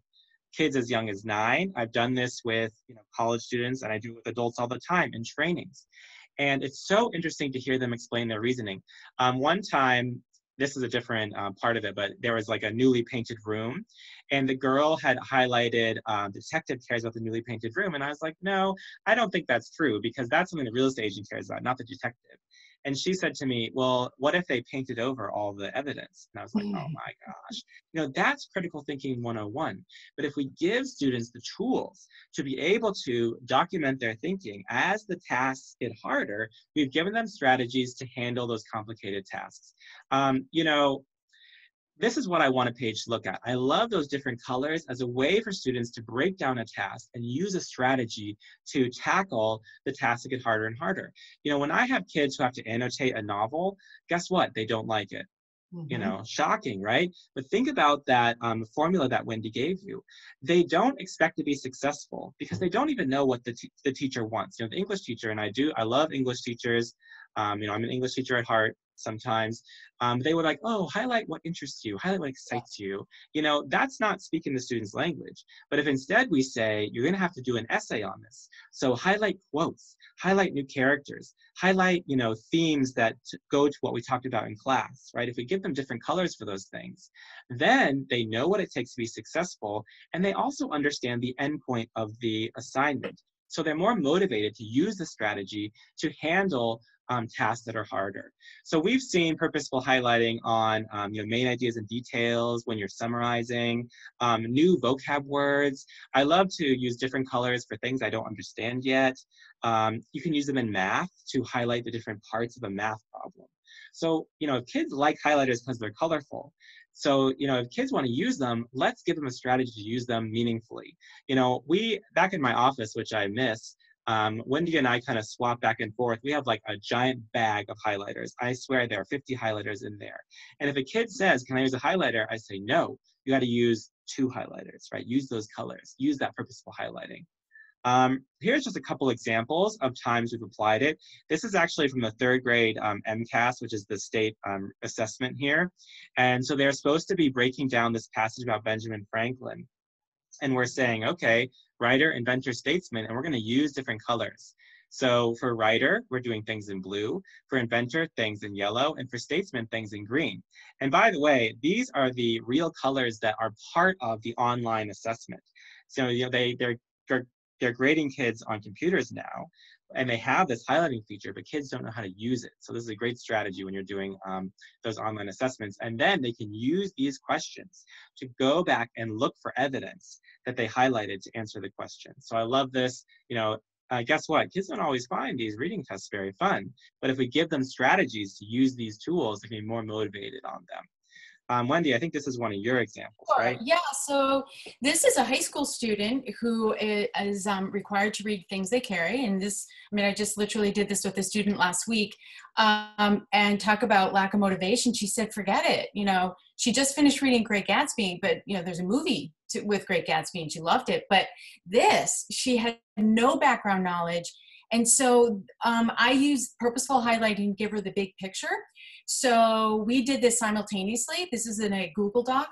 kids as young as nine. I've done this with you know, college students, and I do it with adults all the time in trainings. And it's so interesting to hear them explain their reasoning. Um, one time, this is a different uh, part of it, but there was like a newly painted room, and the girl had highlighted um, detective cares about the newly painted room, and I was like, no, I don't think that's true because that's something the real estate agent cares about, not the detective. And she said to me, Well, what if they painted over all the evidence? And I was like, Oh mm. my gosh. You know, that's critical thinking 101. But if we give students the tools to be able to document their thinking as the tasks get harder, we've given them strategies to handle those complicated tasks. Um, you know, this is what I want a page to look at. I love those different colors as a way for students to break down a task and use a strategy to tackle the task that get harder and harder. You know, when I have kids who have to annotate a novel, guess what? They don't like it. Mm-hmm. You know, shocking, right? But think about that um, formula that Wendy gave you. They don't expect to be successful because they don't even know what the, t- the teacher wants. You know, the English teacher, and I do, I love English teachers. Um, you know, I'm an English teacher at heart sometimes um, they would like oh highlight what interests you highlight what excites you. You know that's not speaking the student's language but if instead we say you're going to have to do an essay on this so highlight quotes highlight new characters highlight you know themes that go to what we talked about in class right? If we give them different colors for those things then they know what it takes to be successful and they also understand the endpoint of the assignment. So they're more motivated to use the strategy to handle um, tasks that are harder. So we've seen purposeful highlighting on um, you know, main ideas and details when you're summarizing, um, new vocab words. I love to use different colors for things I don't understand yet. Um, you can use them in math to highlight the different parts of a math problem. So, you know, if kids like highlighters because they're colorful, so, you know, if kids want to use them, let's give them a strategy to use them meaningfully. You know, we, back in my office, which I miss, um, Wendy and I kind of swap back and forth. We have like a giant bag of highlighters. I swear there are 50 highlighters in there. And if a kid says, can I use a highlighter? I say, no, you got to use two highlighters, right? Use those colors, use that purposeful highlighting. Um, here's just a couple examples of times we've applied it. This is actually from the third grade um, MCAS, which is the state um, assessment here. And so they're supposed to be breaking down this passage about Benjamin Franklin. And we're saying, okay, writer, inventor, statesman, and we're going to use different colors. So for writer, we're doing things in blue. For inventor, things in yellow. And for statesman, things in green. And by the way, these are the real colors that are part of the online assessment. So you know, they, they're, they're they're grading kids on computers now, and they have this highlighting feature, but kids don't know how to use it. So this is a great strategy when you're doing um, those online assessments. And then they can use these questions to go back and look for evidence that they highlighted to answer the question. So I love this, you know, uh, guess what? Kids don't always find these reading tests very fun, but if we give them strategies to use these tools, they can be more motivated on them. Um, Wendy, I think this is one of your examples, sure. right? Yeah, so this is a high school student who is um, required to read things they carry. And this, I mean, I just literally did this with a student last week um, and talk about lack of motivation. She said, forget it. You know, she just finished reading Great Gatsby, but, you know, there's a movie to, with Great Gatsby and she loved it. But this, she had no background knowledge. And so um, I use purposeful highlighting to give her the big picture. So we did this simultaneously. This is in a Google Doc.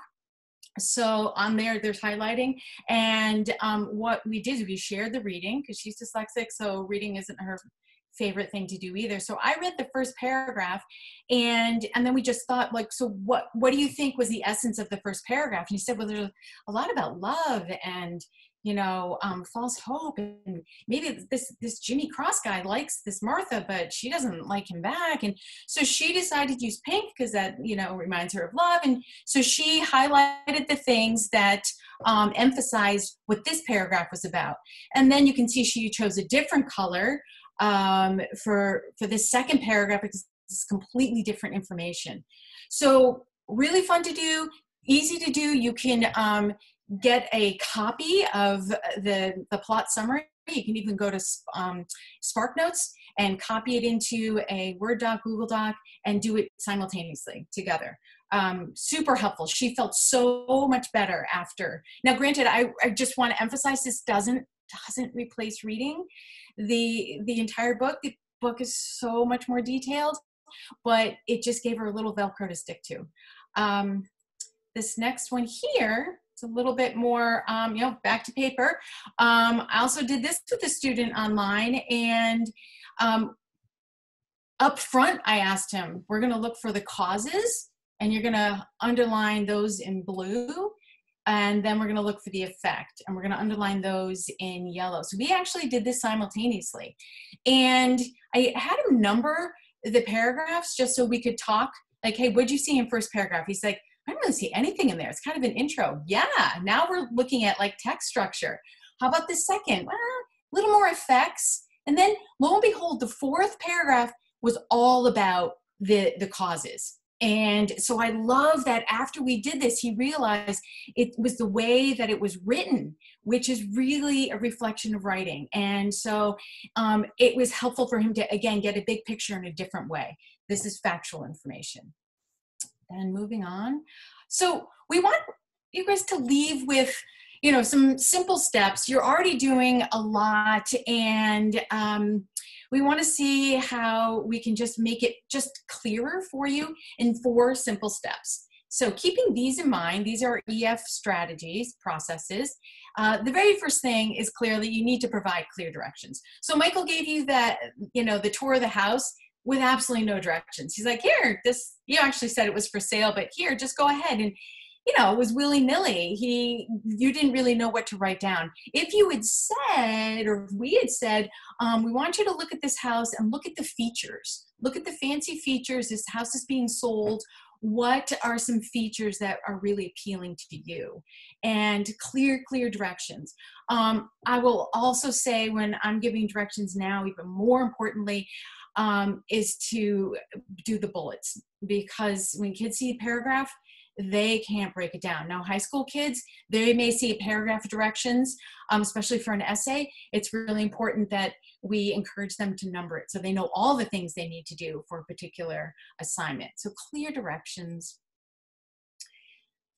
So on there, there's highlighting. And um, what we did is we shared the reading because she's dyslexic, so reading isn't her favorite thing to do either. So I read the first paragraph and and then we just thought like so what what do you think was the essence of the first paragraph? And he said well there's a lot about love and you know, um, false hope, and maybe this this Jimmy Cross guy likes this Martha, but she doesn't like him back, and so she decided to use pink because that you know reminds her of love, and so she highlighted the things that um, emphasized what this paragraph was about, and then you can see she chose a different color um, for for this second paragraph because it's completely different information. So really fun to do, easy to do. You can um, get a copy of the, the plot summary. You can even go to um, SparkNotes and copy it into a Word doc, Google Doc, and do it simultaneously together. Um, super helpful. She felt so much better after. Now, granted, I, I just want to emphasize this doesn't doesn't replace reading the the entire book. The book is so much more detailed, but it just gave her a little Velcro to stick to. Um, this next one here it's a little bit more, um, you know, back to paper. Um, I also did this with a student online and um, up front, I asked him, we're going to look for the causes and you're going to underline those in blue. And then we're going to look for the effect and we're going to underline those in yellow. So we actually did this simultaneously. And I had him number the paragraphs just so we could talk like, hey, what'd you see in first paragraph? He's like, I don't really see anything in there. It's kind of an intro. Yeah, now we're looking at like text structure. How about the second? Well, a little more effects. And then lo and behold, the fourth paragraph was all about the, the causes. And so I love that after we did this, he realized it was the way that it was written, which is really a reflection of writing. And so um, it was helpful for him to, again, get a big picture in a different way. This is factual information and moving on. So we want you guys to leave with you know some simple steps. You're already doing a lot and um, we want to see how we can just make it just clearer for you in four simple steps. So keeping these in mind these are ef strategies processes. Uh, the very first thing is clearly you need to provide clear directions. So michael gave you that you know the tour of the house with absolutely no directions. He's like, here, this, you actually said it was for sale, but here, just go ahead. And, you know, it was willy nilly. He, you didn't really know what to write down. If you had said, or we had said, um, we want you to look at this house and look at the features, look at the fancy features. This house is being sold. What are some features that are really appealing to you? And clear, clear directions. Um, I will also say when I'm giving directions now, even more importantly, um, is to do the bullets because when kids see a paragraph, they can't break it down. Now, high school kids, they may see a paragraph directions, um, especially for an essay. It's really important that we encourage them to number it so they know all the things they need to do for a particular assignment. So, clear directions.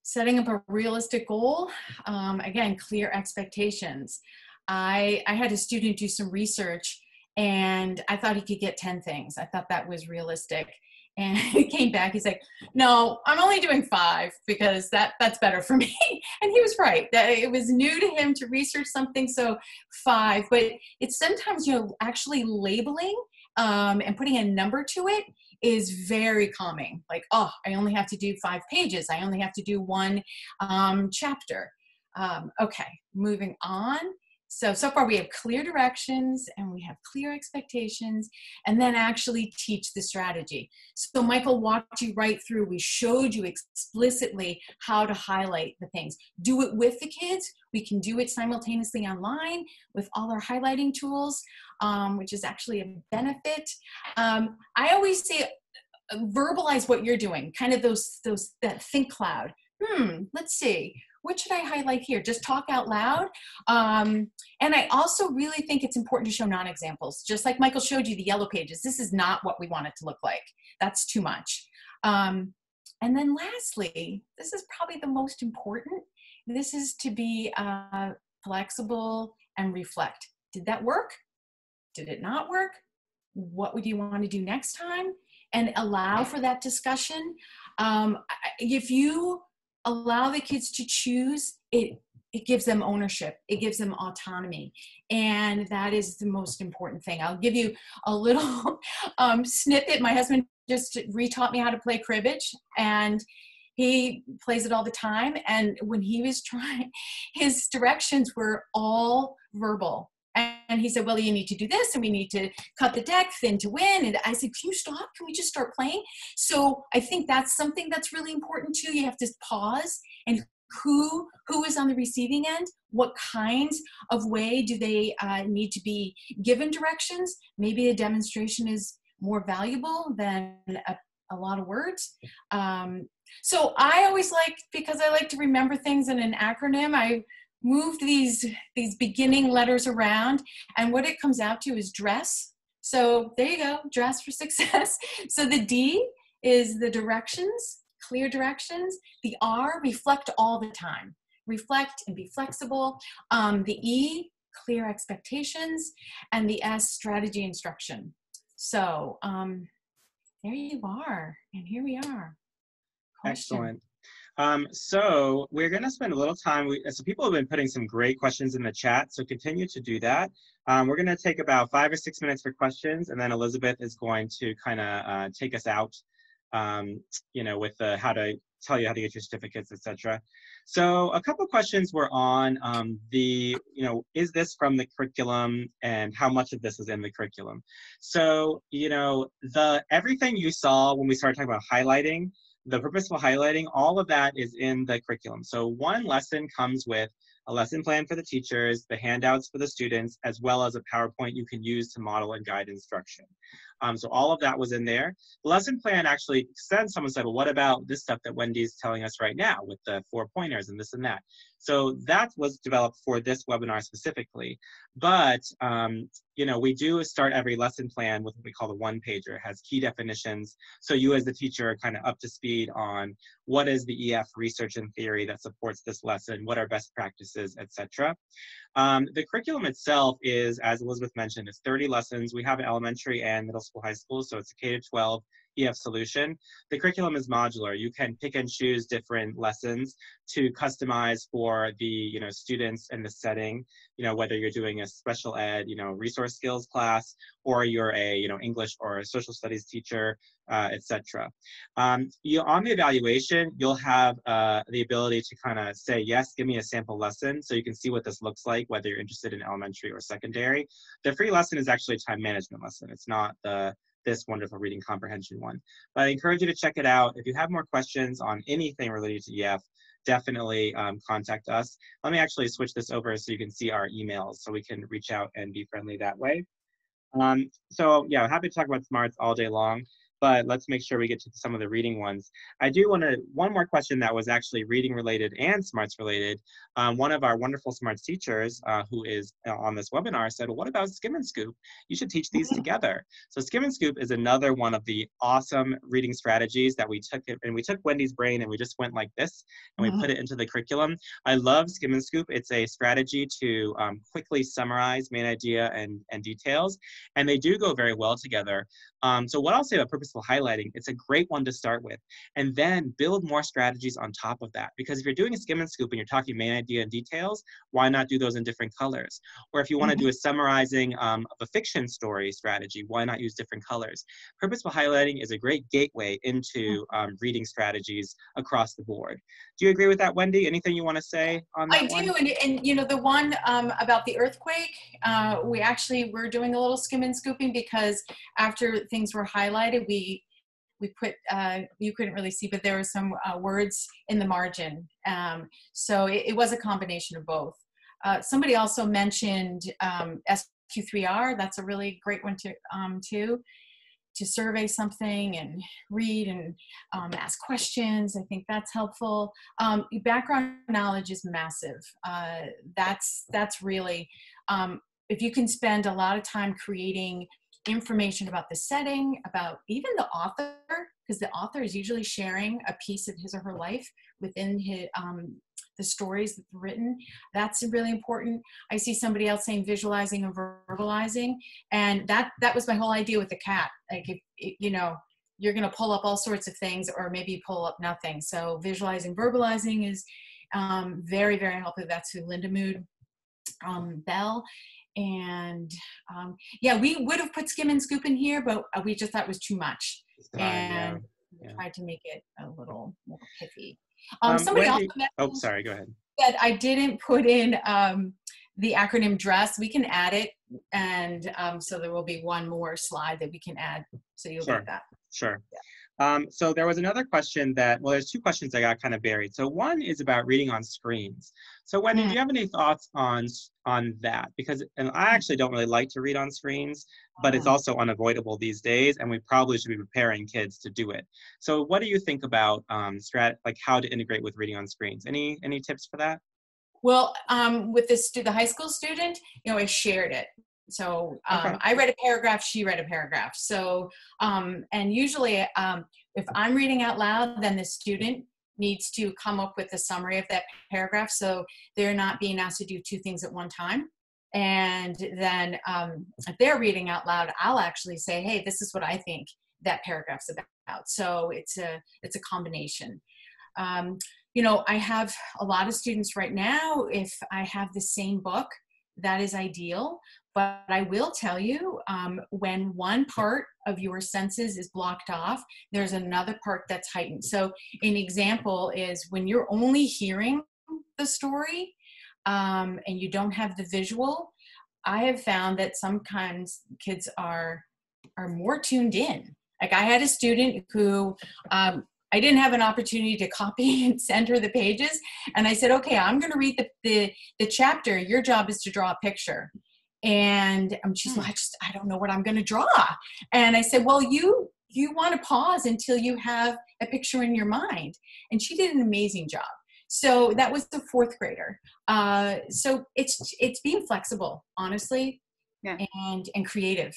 Setting up a realistic goal, um, again, clear expectations. I, I had a student do some research and I thought he could get 10 things. I thought that was realistic. And he came back, he's like, no, I'm only doing five because that that's better for me. And he was right. That it was new to him to research something. So five, but it's sometimes, you know, actually labeling um, and putting a number to it is very calming. Like, oh, I only have to do five pages. I only have to do one um, chapter. Um, okay, moving on So, so far we have clear directions and we have clear expectations and then actually teach the strategy. So Michael walked you right through, we showed you explicitly how to highlight the things. Do it with the kids. We can do it simultaneously online with all our highlighting tools, um, which is actually a benefit. Um, I always say uh, verbalize what you're doing, kind of those, those, that think cloud. Hmm, let's see what should I highlight here? Just talk out loud. Um, and I also really think it's important to show non-examples. Just like Michael showed you the yellow pages, this is not what we want it to look like. That's too much. Um, and then lastly, this is probably the most important. This is to be uh, flexible and reflect. Did that work? Did it not work? What would you want to do next time? And allow for that discussion. Um, if you allow the kids to choose it it gives them ownership it gives them autonomy and that is the most important thing. I'll give you a little um, snippet. My husband just retaught me how to play cribbage and he plays it all the time and when he was trying his directions were all verbal and he said, Well, you need to do this, and we need to cut the deck thin to win. And I said, Can you stop? Can we just start playing? So I think that's something that's really important too. You have to pause and who who is on the receiving end what kinds of way do they uh, need to be given directions maybe a demonstration is more valuable than a, a lot of words um, so i always like because i like to remember things in an acronym i moved these these beginning letters around and what it comes out to is dress. So there you go dress for success. So the d is the directions clear directions. The r reflect all the time. Reflect and be flexible. Um, the e clear expectations. And the s strategy instruction. So um, there you are and here we are. Question. excellent um, so we're going to spend a little time. We, so people have been putting some great questions in the chat, so continue to do that. Um, we're going to take about five or six minutes for questions, and then Elizabeth is going to kind of uh, take us out, um, you know, with the, how to tell you how to get your certificates, etc. So a couple questions were on um, the, you know, is this from the curriculum and how much of this is in the curriculum? So, you know, the everything you saw when we started talking about highlighting, the purposeful highlighting, all of that is in the curriculum. So one lesson comes with a lesson plan for the teachers, the handouts for the students, as well as a PowerPoint you can use to model and guide instruction. Um, so all of that was in there. The lesson plan actually said, someone said, well, what about this stuff that Wendy's telling us right now with the four pointers and this and that? So that was developed for this webinar specifically. But, um, you know, we do start every lesson plan with what we call the one pager. It has key definitions. So you as the teacher are kind of up to speed on what is the EF research and theory that supports this lesson, what are best practices, etc. Um, the curriculum itself is, as Elizabeth mentioned, it's 30 lessons. We have elementary and middle school, high school, so it's a K to 12 EF solution. The curriculum is modular. You can pick and choose different lessons to customize for the you know students and the setting. You know whether you're doing a special ed you know resource skills class or you're a you know English or a social studies teacher, uh, etc. Um, you on the evaluation, you'll have uh, the ability to kind of say yes, give me a sample lesson, so you can see what this looks like, whether you're interested in elementary or secondary. The free lesson is actually a time management lesson. It's not the this wonderful reading comprehension one. But I encourage you to check it out. If you have more questions on anything related to EF, definitely um, contact us. Let me actually switch this over so you can see our emails so we can reach out and be friendly that way. Um, so yeah, happy to talk about smarts all day long but let's make sure we get to some of the reading ones. I do want to, one more question that was actually reading related and smarts related. Um, one of our wonderful smarts teachers uh, who is uh, on this webinar said, well, what about Skim and Scoop? You should teach these together. So Skim and Scoop is another one of the awesome reading strategies that we took, it, and we took Wendy's brain and we just went like this, and we mm-hmm. put it into the curriculum. I love Skim and Scoop. It's a strategy to um, quickly summarize main idea and, and details, and they do go very well together. Um, so what I'll say about purpose purposeful highlighting, it's a great one to start with. And then build more strategies on top of that. Because if you're doing a skim and scoop and you're talking main idea and details, why not do those in different colors? Or if you want to mm-hmm. do a summarizing um, of a fiction story strategy, why not use different colors? Purposeful highlighting is a great gateway into mm. um, reading strategies across the board. Do you agree with that, Wendy? Anything you want to say on that? I do, and, and, you know the one um, about the earthquake, uh, we actually were doing a little skim and scooping because after things were highlighted, we we put uh, you couldn't really see, but there were some uh, words in the margin. Um, so it, it, was a combination of both. Uh, somebody also mentioned um, SQ3R. That's a really great one to um, too to survey something and read and um, ask questions. I think that's helpful. Um, background knowledge is massive. Uh, that's that's really um, if you can spend a lot of time creating information about the setting, about even the author, because the author is usually sharing a piece of his or her life within his, um, the stories that written. That's really important. I see somebody else saying visualizing and verbalizing, and that that was my whole idea with the cat. Like if you know you're going to pull up all sorts of things, or maybe pull up nothing. So visualizing, verbalizing is um, very very helpful. That's who Lindamood um, Bell. And um, yeah, we would have put skim and scoop in here, but we just thought it was too much. and yeah. Yeah. tried to make it a little more pithy. Um, um, somebody also oh, sorry, go ahead. That I didn't put in um, the acronym DRESS. We can add it, and um, so there will be one more slide that we can add. So you'll sure. get that. Sure. Yeah. Um, so there was another question that, well, there's two questions that got kind of buried. So one is about reading on screens. So Wendy, mm. do you have any thoughts on on that? Because and I actually don't really like to read on screens, but it's mm. also unavoidable these days, and we probably should be preparing kids to do it. So what do you think about um, strat like how to integrate with reading on screens? Any any tips for that? Well, um, with this the high school student, you know, I shared it. So um, okay. I read a paragraph, she read a paragraph. So, um, and usually um, if I'm reading out loud, then the student needs to come up with a summary of that paragraph. So they're not being asked to do two things at one time. And then um, if they're reading out loud, I'll actually say, hey, this is what I think that paragraph's about. So it's a, it's a combination. Um, you know, I have a lot of students right now, if I have the same book, that is ideal. But I will tell you, um, when one part of your senses is blocked off, there's another part that's heightened. So, an example is when you're only hearing the story um, and you don't have the visual. I have found that sometimes kids are are more tuned in. Like I had a student who um, I didn't have an opportunity to copy and send her the pages, and I said, "Okay, I'm going to read the, the the chapter. Your job is to draw a picture." And she's like, I just I don't know what I'm going to draw. And I said, well, you you want to pause until you have a picture in your mind. And she did an amazing job. So that was the fourth grader. Uh, so it's it's being flexible, honestly, yeah. and and creative.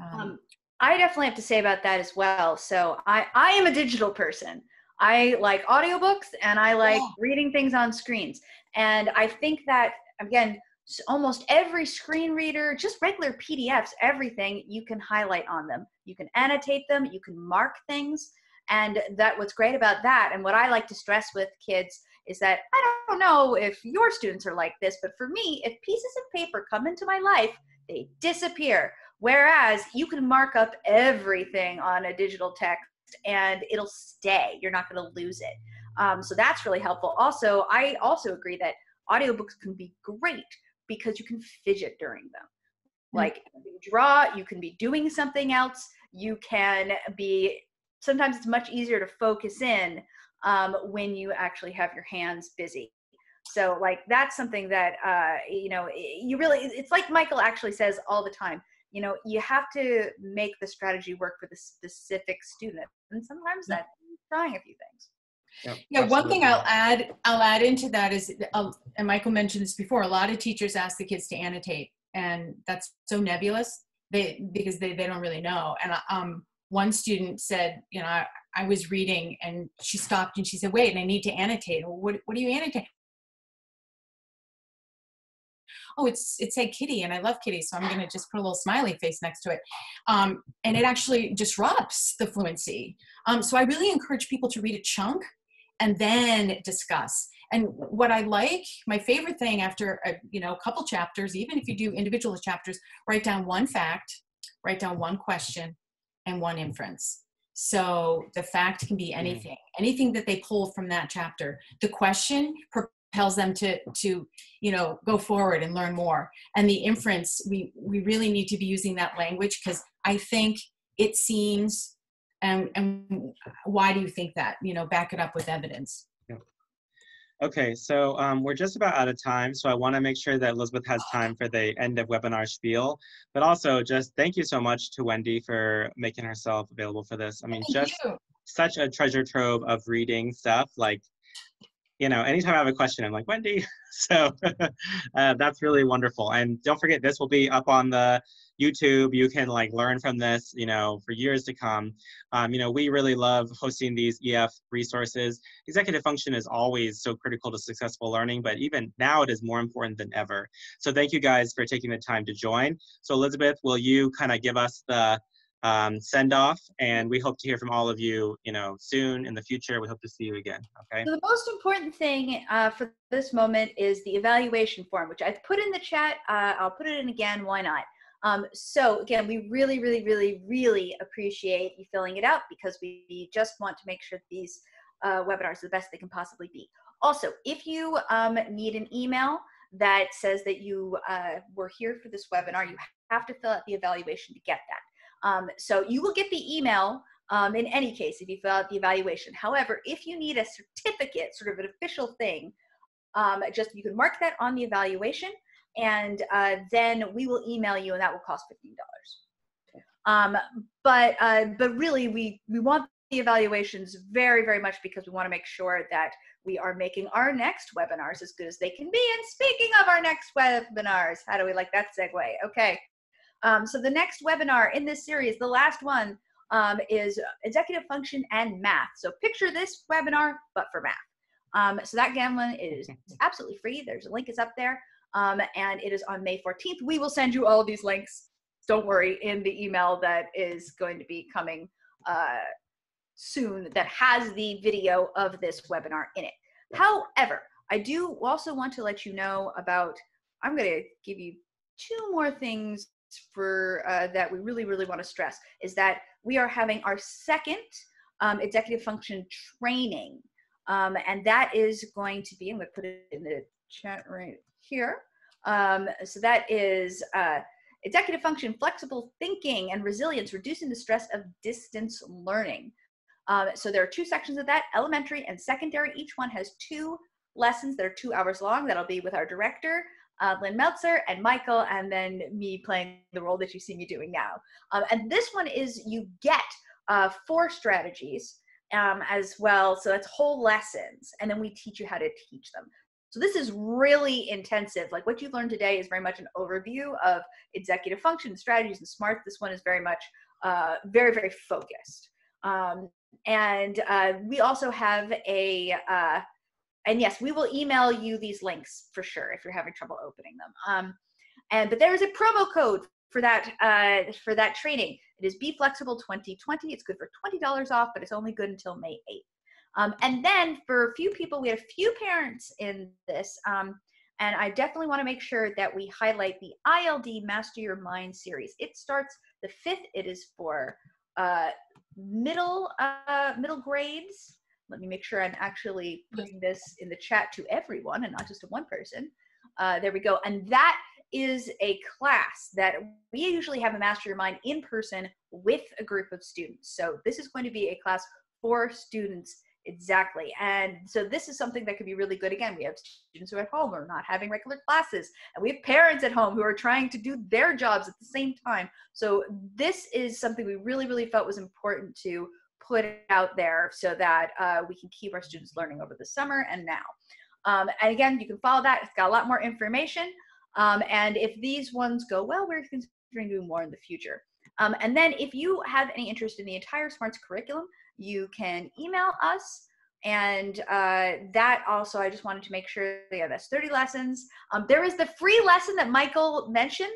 Um, um, I definitely have to say about that as well. So I I am a digital person. I like audiobooks and I like yeah. reading things on screens. And I think that again, almost every screen reader, just regular PDFs, everything you can highlight on them. You can annotate them, you can mark things. And that what's great about that, and what I like to stress with kids is that I don't know if your students are like this, but for me, if pieces of paper come into my life, they disappear. Whereas you can mark up everything on a digital text and it'll stay. You're not going to lose it. Um, so that's really helpful. Also, I also agree that audiobooks can be great because you can fidget during them. Mm-hmm. Like you draw, you can be doing something else. You can be, sometimes it's much easier to focus in um, when you actually have your hands busy. So, like, that's something that, uh, you know, you really, it's like Michael actually says all the time you know you have to make the strategy work for the specific student and sometimes mm. that's trying a few things yeah, yeah one thing I'll add I'll add into that is, uh, and Michael mentioned this before. A lot of teachers ask the kids to annotate, and that's so nebulous. They because they they don't really know. And um, one student said, you know, I, I was reading, and she stopped and she said, "Wait, and I need to annotate." Well, what what do you annotate? oh, it's it said kitty, and I love kitty, so I'm going to just put a little smiley face next to it, um, and it actually disrupts the fluency. Um, so I really encourage people to read a chunk and then discuss. And what I like, my favorite thing after a, you know a couple chapters, even if you do individual chapters, write down one fact, write down one question, and one inference. So the fact can be mm. anything, anything that they pull from that chapter. The question propels them to to you know go forward and learn more. And the inference, we we really need to be using that language because I think it seems and and why do you think that? You know, back it up with evidence. Okay, so um, we're just about out of time, so I want to make sure that Elizabeth has time for the end of webinar spiel. But also, just thank you so much to Wendy for making herself available for this. I mean, thank just you. such a treasure trove of reading stuff. Like, you know, anytime I have a question, I'm like, Wendy. so uh, that's really wonderful. And don't forget, this will be up on the YouTube. You can like learn from this, you know, for years to come. Um, you know, we really love hosting these EF resources. Executive function is always so critical to successful learning, but even now it is more important than ever. So thank you guys for taking the time to join. So Elizabeth, will you kind of give us the um, send off and we hope to hear from all of you you know soon in the future. We hope to see you again okay? So the most important thing uh, for this moment is the evaluation form which i've put in the chat. Uh, i'll put it in again. Why not? Um, so again, we really, really, really, really appreciate you filling it out because we just want to make sure these uh, webinars are the best they can possibly be. Also, if you um, need an email that says that you uh, were here for this webinar, you have to fill out the evaluation to get that. Um, so you will get the email um, in any case if you fill out the evaluation. However, if you need a certificate, sort of an official thing, um, just you can mark that on the evaluation and uh, then we will email you, and that will cost fifteen dollars. Um, but uh, but really, we we want the evaluations very very much because we want to make sure that we are making our next webinars as good as they can be. And speaking of our next webinars, how do we like that segue? Okay. Um, so the next webinar in this series, the last one, um, is executive function and math. So picture this webinar, but for math. Um, so that again is absolutely free. There's a link is up there um, and it is on May 14th. We will send you all of these links, don't worry, in the email that is going to be coming uh, soon that has the video of this webinar in it. However, I do also want to let you know about, I'm going to give you two more things for uh, that we really, really want to stress is that we are having our second um, executive function training. Um, and that is going to be, I'm going to put it in the chat right here. Um, so that is uh, executive function, flexible thinking, and resilience, reducing the stress of distance learning. Um, so there are two sections of that, elementary and secondary. Each one has two lessons that are two hours long. That'll be with our director, uh, Lynn Meltzer, and Michael, and then me playing the role that you see me doing now. Um, and this one is you get uh, four strategies um, as well. So that's whole lessons, and then we teach you how to teach them. So this is really intensive. Like what you've learned today is very much an overview of executive function strategies and SMART. This one is very much uh, very, very focused. Um, and uh, we also have a, uh, and yes, we will email you these links for sure if you're having trouble opening them. Um, and but there is a promo code for that uh, for that training. It is Be Flexible 2020. It's good for $20 off, but it's only good until May 8th. Um, and then for a few people, we had a few parents in this. Um, and I definitely want to make sure that we highlight the ILD Master Your Mind series. It starts the fifth. It is for uh, middle uh, middle grades. Let me make sure I'm actually putting this in the chat to everyone and not just to one person. Uh, there we go. And that is a class that we usually have a Master Your Mind in person with a group of students. So this is going to be a class for students Exactly. And so this is something that could be really good. Again, we have students who are at home or not having regular classes, and we have parents at home who are trying to do their jobs at the same time. So this is something we really, really felt was important to put out there so that uh, we can keep our students learning over the summer and now. Um, and again, you can follow that. It's got a lot more information. Um, and if these ones go well, we're considering doing more in the future. Um, and then if you have any interest in the entire SMARTS curriculum, you can email us and uh, that also i just wanted to make sure yeah that's 30 lessons um, there is the free lesson that michael mentioned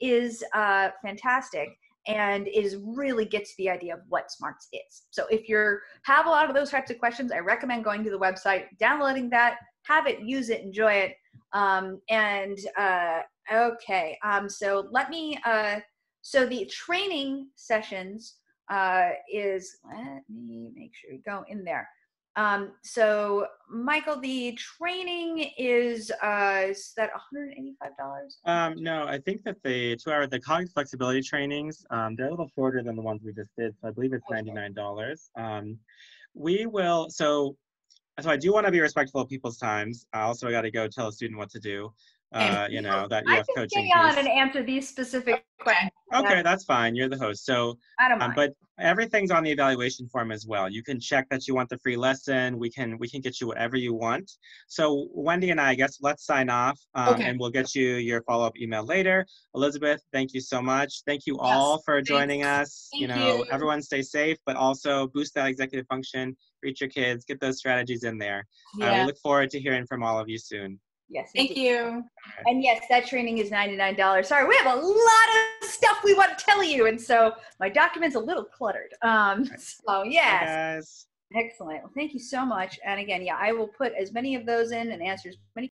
is uh, fantastic and is really gets the idea of what smarts is. So if you're have a lot of those types of questions i recommend going to the website downloading that have it use it enjoy it. Um, and uh, okay um, so let me uh, so the training sessions uh, is let me make sure you go in there um, so Michael, the training is uh, is that $185? Um, no, I think that the two hour the cognitive flexibility trainings um, they're a little shorter than the ones we just did, so I believe it's $99. Um, we will so so I do want to be respectful of people's times. Also, I also got to go tell a student what to do uh, you know, that you I have can coaching stay on piece. and answer these specific questions. Okay, that's fine. You're the host. So, I don't um, mind. but everything's on the evaluation form as well. You can check that you want the free lesson. We can we can get you whatever you want. So Wendy and I, I guess let's sign off, um, Okay. and we'll get you your follow up email later. Elizabeth, thank you so much. Thank you all for joining us. Thank you Thank know, you. everyone stay safe, but also boost that executive function. Reach your kids. Get those strategies in there. Uh, we look forward to hearing from all of you soon. Yes. Thank indeed. you. And yes, that training is $99. Sorry, we have a lot of stuff we want to tell you. And so my document's a little cluttered. Um, so yes, excellent. Well, thank you so much. And again, yeah, I will put as many of those in and answer as many